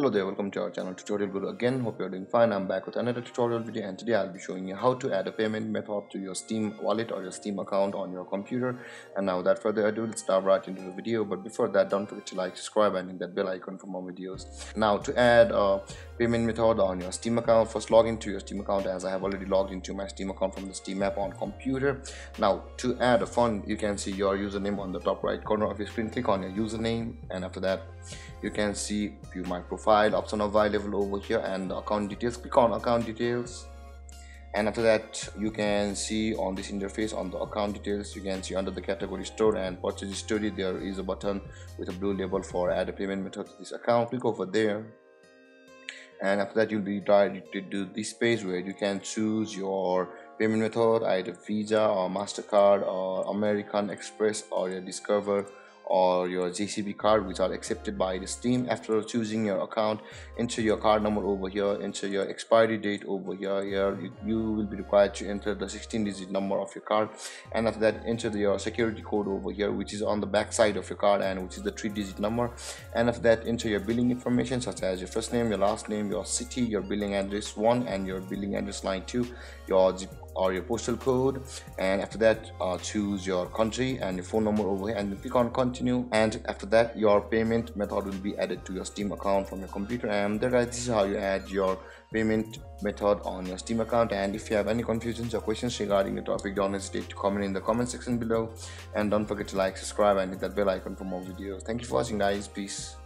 hello there welcome to our channel tutorial guru again. Hope you're doing fine. I'm back with another tutorial video and today i'll be showing you how to add a payment method to your steam wallet or your steam account on your computer. And now without further ado let's dive right into the video. But before that don't forget to like subscribe and hit that bell icon for more videos. Now to add a payment method on your steam account first log into your steam account. As i have already logged into my steam account from the steam app on computer. Now to add a fund you can see your username on the top right corner of your screen. Click on your username and after that you can see view my profile option of available over here and account details. Click on account details. And after that you can see on this interface on the account details you can see under the category store and purchase history there is a button with a blue label for add a payment method to this account. Click over there. And after that you'll be directed to this page where you can choose your payment method either visa or mastercard or american express or your discover or your JCB card which are accepted by the Steam after choosing your account. Enter your card number over here enter your expiry date over here here you, you will be required to enter the 16 digit number of your card. And after that enter your security code over here which is on the back side of your card and which is the three digit number. And after that enter your billing information such as your first name your last name your city your billing address one and your billing address line two your zip or your postal code and after that uh, choose your country and your phone number over here and click on continue. And after that your payment method will be added to your steam account from your computer. And there guys this is how you add your payment method on your steam account. And if you have any confusions or questions regarding the topic don't hesitate to comment in the comment section below. And don't forget to like subscribe and hit that bell icon for more videos. Thank you for watching guys. Peace